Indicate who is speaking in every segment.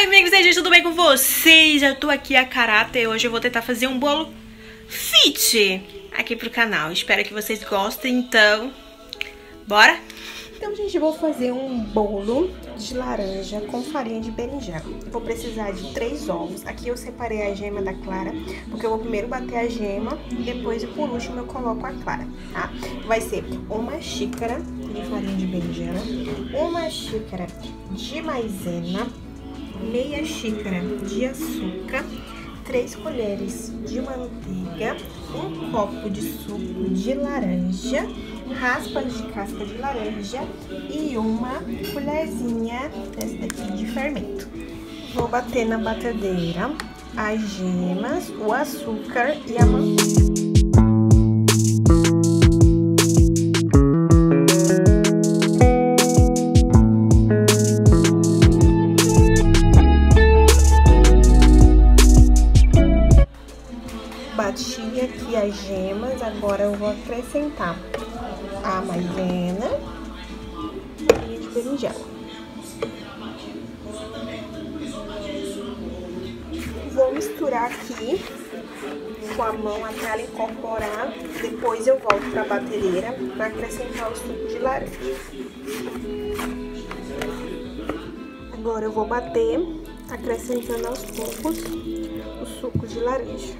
Speaker 1: Oi, amigos, e aí, tudo bem com vocês? Eu tô aqui a caráter e hoje eu vou tentar fazer um bolo fit aqui pro canal. Espero que vocês gostem, então, bora?
Speaker 2: Então, gente, eu vou fazer um bolo de laranja com farinha de berinjela. Vou precisar de três ovos. Aqui eu separei a gema da clara, porque eu vou primeiro bater a gema e depois, por último, eu coloco a clara, tá? Vai ser uma xícara de farinha de berinjela, uma xícara de maisena, meia xícara de açúcar, 3 colheres de manteiga, um copo de suco de laranja, raspas de casca de laranja e uma colherzinha dessa daqui de fermento. Vou bater na batedeira as gemas, o açúcar e a manteiga. Bati aqui as gemas, agora eu vou acrescentar a maisena e de berinjela. Vou misturar aqui com a mão até ela incorporar, depois eu volto para a batedeira para acrescentar o suco de laranja. Agora eu vou bater, acrescentando aos poucos o suco de laranja.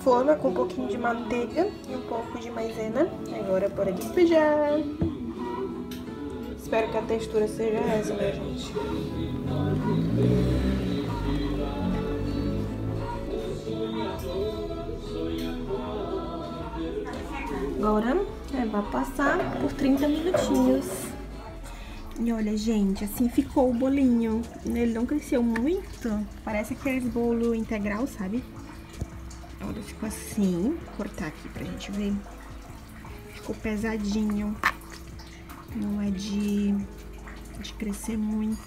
Speaker 2: Forma com um pouquinho de manteiga e um pouco de maisena. Agora bora despejar. Espero que a textura seja essa, minha gente. Agora é, vai passar por 30 minutinhos. E olha, gente, assim ficou o bolinho. Ele não cresceu muito. Parece aqueles bolo integral, sabe? Olha, ficou assim. Vou cortar aqui pra gente ver. Ficou pesadinho. Não é de, de crescer muito.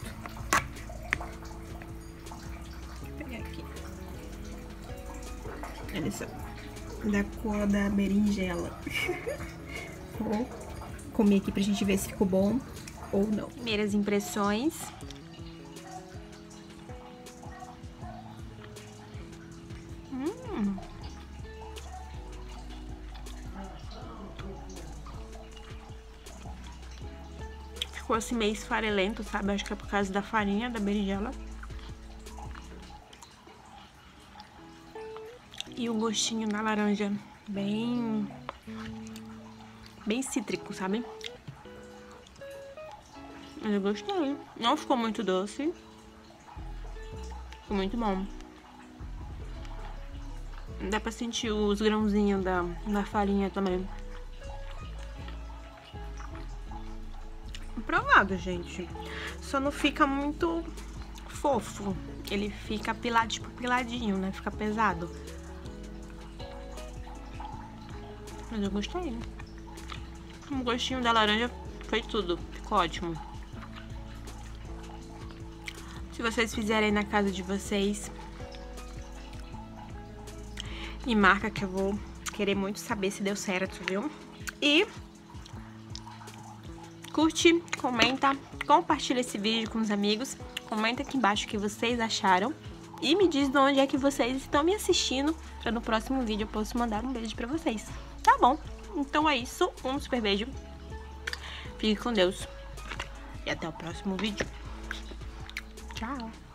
Speaker 2: Vou pegar aqui. Olha só. Da cor da berinjela. Vou comer aqui pra gente ver se ficou bom ou não.
Speaker 1: Primeiras impressões. Ficou assim meio esfarelento, sabe? Acho que é por causa da farinha, da berinjela. E o gostinho da laranja bem... Bem cítrico, sabe? Mas eu gostei. Não ficou muito doce. Ficou muito bom. Dá pra sentir os grãozinhos da, da farinha também. Provado, gente. Só não fica muito fofo. Ele fica pilado, tipo piladinho, né? Fica pesado. Mas eu gostei. O gostinho da laranja foi tudo. Ficou ótimo. Se vocês fizerem na casa de vocês, me marca que eu vou querer muito saber se deu certo, viu? E curte, comenta, compartilha esse vídeo com os amigos, comenta aqui embaixo o que vocês acharam e me diz de onde é que vocês estão me assistindo para no próximo vídeo eu possa mandar um beijo pra vocês. Tá bom? Então é isso, um super beijo, fique com Deus e até o próximo vídeo. Tchau!